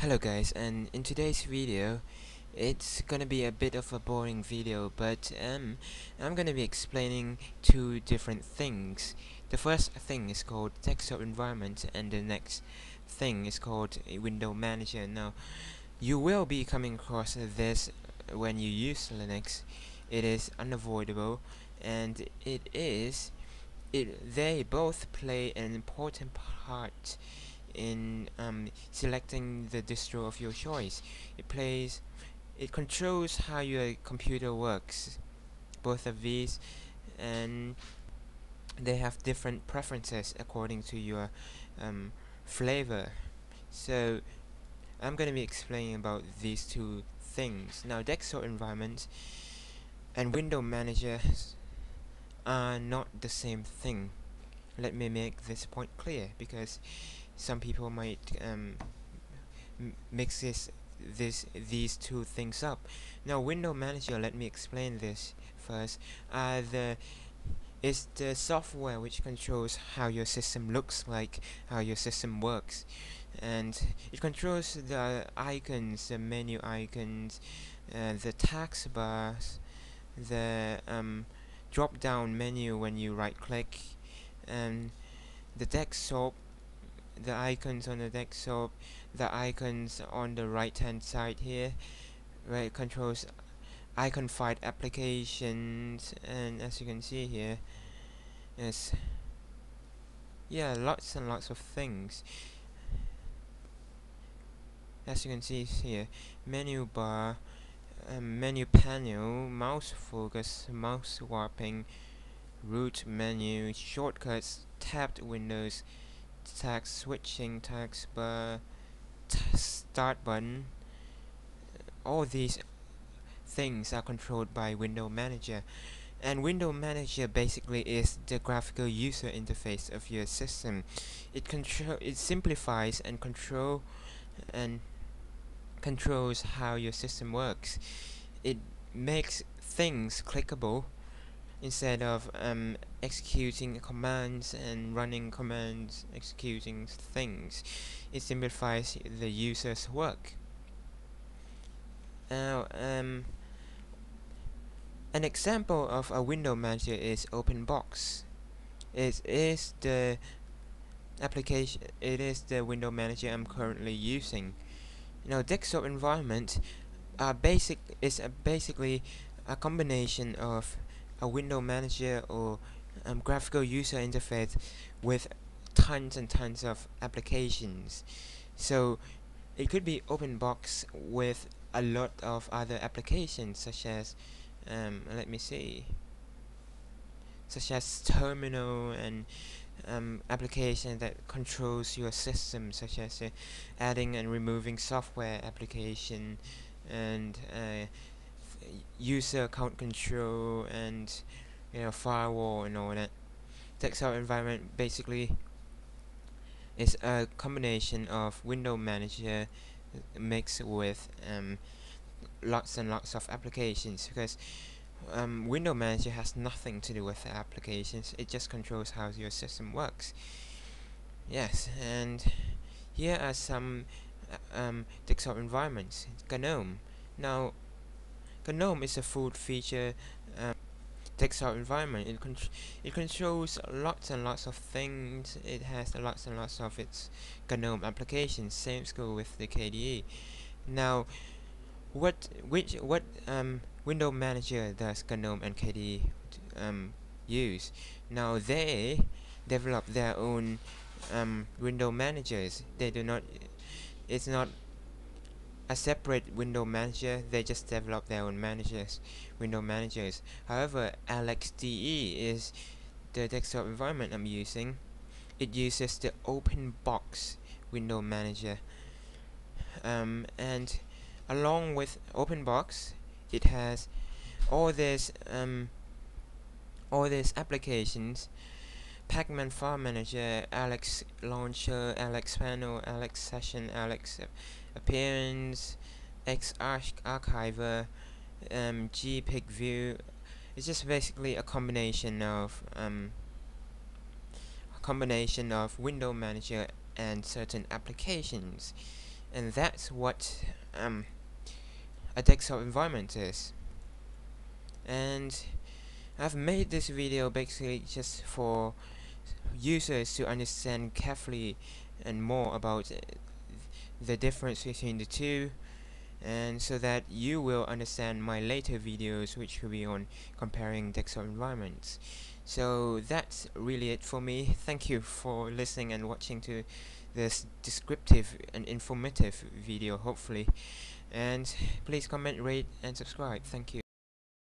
Hello guys, and in today's video, it's gonna be a bit of a boring video, but um, I'm gonna be explaining two different things. The first thing is called desktop environment, and the next thing is called window manager. Now, you will be coming across this when you use Linux. It is unavoidable, and it is. It they both play an important part in um, selecting the distro of your choice. It plays, it controls how your computer works. Both of these, and they have different preferences according to your um, flavor. So I'm going to be explaining about these two things. Now, desktop environments and window managers are not the same thing. Let me make this point clear because some people might um, mix this this these two things up. Now window manager let me explain this first. Uh, the is the software which controls how your system looks like, how your system works. And it controls the icons, the menu icons, uh, the taskbars, the um, drop down menu when you right click, and the desktop the icons on the desktop the icons on the right hand side here where it controls icon file applications and as you can see here is yeah lots and lots of things. As you can see here menu bar um, menu panel mouse focus mouse swapping, root menu shortcuts tabbed windows text switching text bar start button. All these things are controlled by window manager. And window manager basically is the graphical user interface of your system. It control it simplifies and control and controls how your system works. It makes things clickable instead of um, executing commands and running commands, executing things. It simplifies the user's work. Now, um, an example of a window manager is OpenBox. It is the application. It is the window manager I'm currently using. Now, desktop environment are basic is basically a combination of a window manager or um, graphical user interface with tons and tons of applications. So it could be OpenBox with a lot of other applications such as um, let me see such as terminal and um, application that controls your system such as uh, adding and removing software application and uh, user account control and you know firewall and all that. Desktop environment basically is a combination of window manager mixed with um, lots and lots of applications because um, window manager has nothing to do with the applications. It just controls how your system works. Yes and here are some uh, um, desktop environments. GNOME. Now GNOME is a full feature um, desktop environment. It, con it controls lots and lots of things. It has lots and lots of its GNOME applications. Same school with the KDE. Now, what which what um, window manager does GNOME and KDE um, use? Now they develop their own um, window managers. They do not. It's not a separate window manager. They just develop their own managers window managers. However LXDE is the desktop environment I'm using. It uses the OpenBox window manager. Um, and along with OpenBox it has all these um, all these applications. Pacman File Manager, Alex Launcher, LXPanel, Alex Session, LX Appearance, Xarchiver, um, GPicView. It's just basically a combination of um, a combination of window manager and certain applications. and that's what um, a desktop environment is and I've made this video basically just for users to understand carefully and more about the difference between the two and so that you will understand my later videos which will be on comparing desktop environments. So that's really it for me. Thank you for listening and watching to this descriptive and informative video hopefully. And please comment rate and subscribe. Thank you